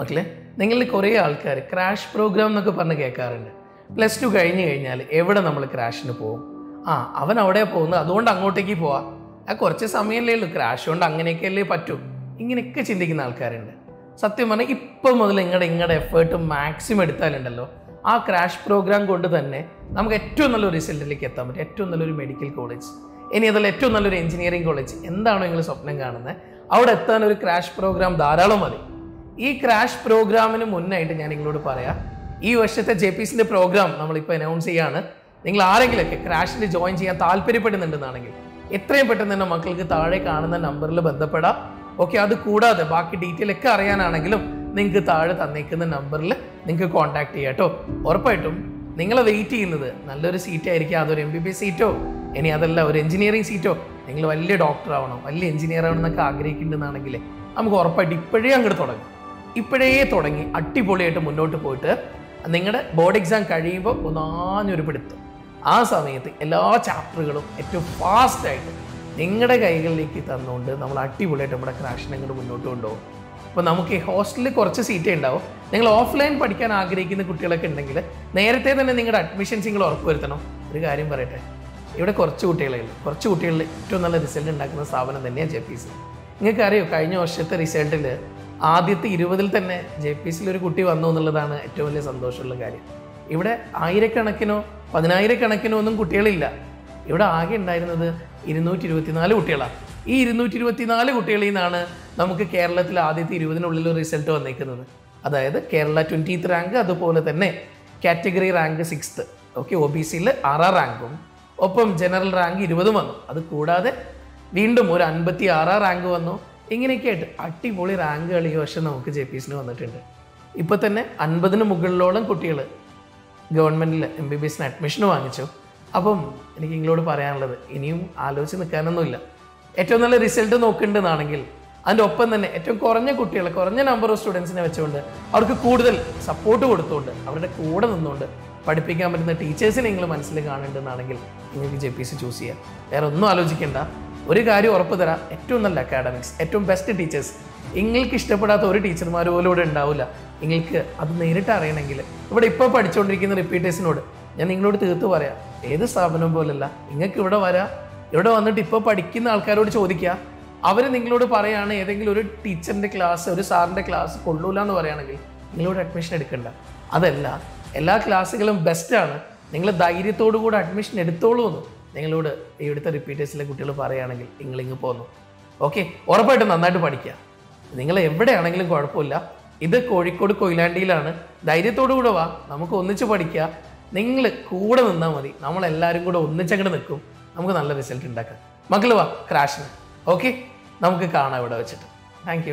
മക്കളെ നിങ്ങളിൽ കുറേ ആൾക്കാർ ക്രാഷ് പ്രോഗ്രാം എന്നൊക്കെ പറഞ്ഞ് കേൾക്കാറുണ്ട്. പ്ലസ് ടു കഴിഞ്ഞ് കഴിഞ്ഞാൽ എവിടെ നമ്മൾ ക്രാഷിന് പോകും? ആ അവൻ അവിടെ പോകുന്നത് അതുകൊണ്ട് അങ്ങോട്ടേക്ക് പോവാം. ആ കുറച്ച് സമയമല്ലേ ഉള്ളൂ ക്രാഷ് കൊണ്ട് അങ്ങനെയൊക്കെ അല്ലേ പറ്റും. ഇങ്ങനെയൊക്കെ ചിന്തിക്കുന്ന ആൾക്കാരുണ്ട്. സത്യം പറഞ്ഞാൽ ഇപ്പം മുതൽ നിങ്ങളുടെ നിങ്ങളുടെ എഫേർട്ട് മാക്സിമം എടുത്താലുണ്ടല്ലോ ആ ക്രാഷ് പ്രോഗ്രാം കൊണ്ട് തന്നെ നമുക്ക് ഏറ്റവും നല്ലൊരു റിസൾട്ടിലേക്ക് എത്താൻ പറ്റും. ഏറ്റവും നല്ലൊരു മെഡിക്കൽ കോളേജ് ഇനി അതല്ല ഏറ്റവും നല്ലൊരു എഞ്ചിനീയറിംഗ് കോളേജ് എന്താണോ നിങ്ങൾ സ്വപ്നം കാണുന്നത്? അവിടെ എത്താൻ ഒരു ക്രാഷ് പ്രോഗ്രാം ധാരാളം മതി. ഈ ക്രാഷ് പ്രോഗ്രാമിന് മുന്നായിട്ട് ഞാൻ നിങ്ങളോട് പറയാം. ഈ വർഷത്തെ ജെ പി സിന്റെ പ്രോഗ്രാം നമ്മളിപ്പോൾ അനൗൺസ് ചെയ്യാണ്. നിങ്ങൾ ആരെങ്കിലൊക്കെ ക്രാഷിൽ ജോയിൻ ചെയ്യാൻ താല്പര്യപ്പെടുന്നുണ്ടെന്നാണെങ്കിൽ എത്രയും പെട്ടെന്ന് തന്നെ മക്കൾക്ക് താഴെ കാണുന്ന നമ്പറിൽ ബന്ധപ്പെടാം. ഓക്കെ അത് കൂടാതെ ബാക്കി ഡീറ്റെയിൽ ഒക്കെ അറിയാനാണെങ്കിലും നിങ്ങൾക്ക് താഴെ തന്നേക്കുന്ന നമ്പറിൽ നിങ്ങൾക്ക് കോൺടാക്ട് ചെയ്യാം കേട്ടോ ഉറപ്പായിട്ടും നിങ്ങളെ വെയിറ്റ് ചെയ്യുന്നത് നല്ലൊരു സീറ്റ് ആയിരിക്കും. അതൊരു എം ബി ബി സീറ്റോ ഇനി അതല്ല ഒരു എഞ്ചിനീയറിംഗ് സീറ്റോ നിങ്ങൾ വലിയ ഡോക്ടർ ആവണം വലിയ എഞ്ചിനീയർ ആവണം എന്നൊക്കെ ആഗ്രഹിക്കുന്നുണ്ടെന്നാണെങ്കിൽ നമുക്ക് ഉറപ്പായിട്ട് ഇപ്പോഴേ അങ്ങോട്ട് തുടങ്ങും. ഇപ്പോഴേ തുടങ്ങി. അടിപൊളിയായിട്ട് മുന്നോട്ട് പോയിട്ട് നിങ്ങളുടെ ബോർഡ് എക്സാം കഴിയുമ്പോൾ ഒന്നാഞ്ഞൊരു ആ സമയത്ത് എല്ലാ ചാപ്റ്ററുകളും ഏറ്റവും ഫാസ്റ്റായിട്ട് നിങ്ങളുടെ കൈകളിലേക്ക് തന്നുകൊണ്ട് നമ്മൾ അടിപൊളിയായിട്ട് നമ്മുടെ ക്രാഷിനെ മുന്നോട്ട് കൊണ്ടുപോകും. അപ്പോൾ നമുക്ക് ഈ ഹോസ്റ്റലിൽ കുറച്ച് സീറ്റേ ഉണ്ടാവും നിങ്ങൾ ഓഫ്ലൈൻ പഠിക്കാൻ ആഗ്രഹിക്കുന്ന കുട്ടികളൊക്കെ ഉണ്ടെങ്കിൽ നേരത്തെ തന്നെ നിങ്ങളുടെ അഡ്മിഷൻസ് നിങ്ങൾ ഉറപ്പുവരുത്തണം ഒരു കാര്യം പറയട്ടെ. ഇവിടെ കുറച്ച് കുട്ടികളേ ഉള്ളൂ കുറച്ച് കുട്ടികളിൽ ഏറ്റവും നല്ല റിസൾട്ട് ഉണ്ടാക്കുന്ന സ്ഥാപനം തന്നെയാണ് ജെ പി സി നിങ്ങൾക്കറിയോ കഴിഞ്ഞ വർഷത്തെ റിസൾട്ടിൽ ആദ്യത്തെ ഇരുപതിൽ തന്നെ ജെ പി സിയിൽ ഒരു കുട്ടി വന്നു എന്നുള്ളതാണ് ഏറ്റവും വലിയ സന്തോഷമുള്ള കാര്യം. ഇവിടെ ആയിരക്കണക്കിനോ പതിനായിരക്കണക്കിനോ ഒന്നും കുട്ടികളില്ല. ഇവിടെ ആകെ ഉണ്ടായിരുന്നത് ഇരുന്നൂറ്റി ഇരുപത്തിനാല് കുട്ടികളാണ്. ഈ ഇരുന്നൂറ്റി ഇരുപത്തിനാല് കുട്ടികളിൽ നിന്നാണ് നമുക്ക് കേരളത്തിൽ ആദ്യത്തെ ഇരുപതിനുള്ളിൽ റിസൾട്ട് വന്നിരിക്കുന്നത് അതായത് കേരള ട്വന്റീത്ത് റാങ്ക് അതുപോലെ തന്നെ category rank sixth okay O B സിയിൽ ആറാം റാങ്കും ഒപ്പം ജനറൽ റാങ്ക് ഇരുപതും വന്നു. അത് കൂടാതെ വീണ്ടും ഒരു അൻപത്തി ആറാം റാങ്ക് വന്നു. ഇങ്ങനെയൊക്കെ ആയിട്ട് അടിപൊളി റാങ്കുകൾ ഈ വർഷം നമുക്ക് ജെ പി എസിന് വന്നിട്ടുണ്ട്. ഇപ്പോൾ തന്നെ അൻപതിന് മുകളിലോളം കുട്ടികൾ ഗവൺമെന്റിൽ എം ബി ബി എസിന് അഡ്മിഷൻ വാങ്ങിച്ചു. അപ്പം എനിക്ക് നിങ്ങളോട് പറയാനുള്ളത് ഇനിയും ആലോചിച്ച് നിൽക്കാനൊന്നുമില്ല ഏറ്റവും നല്ല റിസൾട്ട് നോക്കേണ്ടതാണെങ്കിൽ അതിന്റെ ഒപ്പം തന്നെ ഏറ്റവും കുറഞ്ഞ കുട്ടികളെ കുറഞ്ഞ നമ്പർ ഓഫ് സ്റ്റുഡൻസിനെ വെച്ചുകൊണ്ട് അവർക്ക് കൂടുതൽ സപ്പോർട്ട് കൊടുത്തുകൊണ്ട് അവരുടെ കൂടെ നിന്നുകൊണ്ട് പഠിപ്പിക്കാൻ പറ്റുന്ന ടീച്ചേഴ്സിനെ നിങ്ങൾ മനസ്സിൽ കാണേണ്ടതാണെങ്കിൽ നിങ്ങൾക്ക് ജെ പി സി ചൂസ് ചെയ്യാം. വേറെ ഒന്നും ആലോചിക്കേണ്ട. ഒരു കാര്യം ഉറപ്പ് തരാം. ഏറ്റവും നല്ല അക്കാഡമിക്സ് ഏറ്റവും ബെസ്റ്റ് ടീച്ചേഴ്സ് നിങ്ങൾക്ക് ഇഷ്ടപ്പെടാത്ത ഒരു ടീച്ചർമാർ പോലും ഇവിടെ ഉണ്ടാവില്ല. നിങ്ങൾക്ക് അത് നേരിട്ട് അറിയണമെങ്കിൽ ഇവിടെ ഇപ്പോൾ പഠിച്ചുകൊണ്ടിരിക്കുന്ന റിപ്പീറ്റേഴ്സിനോട് ഞാൻ നിങ്ങളോട് തീർത്ത് പറയാം. ഏത് സ്ഥാപനം പോലല്ല നിങ്ങൾക്ക് ഇവിടെ വരാം. ഇവിടെ വന്നിട്ട് ഇപ്പോൾ പഠിക്കുന്ന ആൾക്കാരോട് ചോദിക്കുക. അവർ നിങ്ങളോട് പറയുകയാണ് ഏതെങ്കിലും ഒരു ടീച്ചറിന്റെ ക്ലാസ് ഒരു സാറിന്റെ ക്ലാസ് കൊള്ളൂല എന്ന് പറയുകയാണെങ്കിൽ നിങ്ങളോട് അഡ്മിഷൻ എടുക്കണ്ട. അതല്ല എല്ലാ ക്ലാസ്സുകളും ബെസ്റ്റാണ് നിങ്ങൾ ധൈര്യത്തോടു കൂടെ അഡ്മിഷൻ എടുത്തോളൂ എന്ന് നിങ്ങളോട് ഇവിടുത്തെ റിപ്പീറ്റേഴ്സിലെ കുട്ടികൾ പറയുകയാണെങ്കിൽ നിങ്ങളിങ്ങ് പോന്നു. ഓക്കെ ഉറപ്പായിട്ടും നന്നായിട്ട് പഠിക്കുക. നിങ്ങൾ എവിടെയാണെങ്കിലും കുഴപ്പമില്ല. ഇത് കോഴിക്കോട് കൊയിലാണ്ടിയിലാണ്. ധൈര്യത്തോടു കൂടെ വാ. നമുക്ക് ഒന്നിച്ച് പഠിക്കുക. നിങ്ങൾ കൂടെ നിന്നാൽ മതി. നമ്മളെല്ലാവരും കൂടെ ഒന്നിച്ചങ്ങോട്ട് നിൽക്കും. നമുക്ക് നല്ല റിസൾട്ട് ഉണ്ടാക്കാം. മക്കൾ വാ ക്രാഷിന് ഓക്കെ നമുക്ക് കാണാം ഇവിടെ വെച്ചിട്ട്. താങ്ക്